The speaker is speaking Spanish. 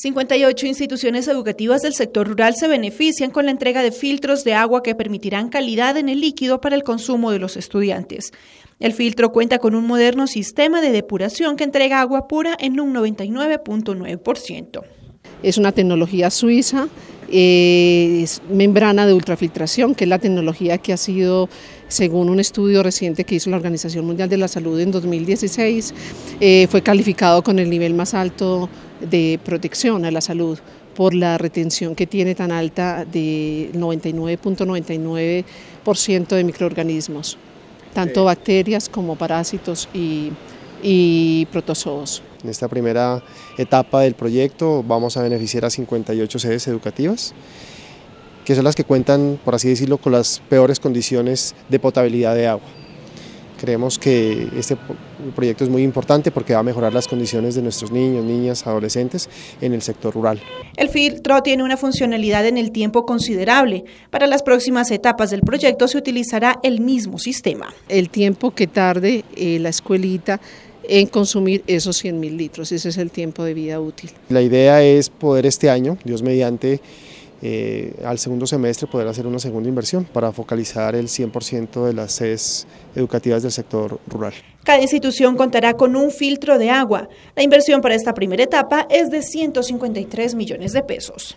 58 instituciones educativas del sector rural se benefician con la entrega de filtros de agua que permitirán calidad en el líquido para el consumo de los estudiantes. El filtro cuenta con un moderno sistema de depuración que entrega agua pura en un 99.9%. Es una tecnología suiza es membrana de ultrafiltración, que es la tecnología que ha sido, según un estudio reciente que hizo la Organización Mundial de la Salud en 2016, eh, fue calificado con el nivel más alto de protección a la salud por la retención que tiene tan alta de 99.99% de microorganismos, tanto bacterias como parásitos y, y protozoos. En esta primera etapa del proyecto vamos a beneficiar a 58 sedes educativas, que son las que cuentan, por así decirlo, con las peores condiciones de potabilidad de agua. Creemos que este proyecto es muy importante porque va a mejorar las condiciones de nuestros niños, niñas, adolescentes en el sector rural. El filtro tiene una funcionalidad en el tiempo considerable. Para las próximas etapas del proyecto se utilizará el mismo sistema. El tiempo que tarde eh, la escuelita en consumir esos 100 mil litros. Ese es el tiempo de vida útil. La idea es poder este año, Dios mediante, eh, al segundo semestre poder hacer una segunda inversión para focalizar el 100% de las sedes educativas del sector rural. Cada institución contará con un filtro de agua. La inversión para esta primera etapa es de 153 millones de pesos.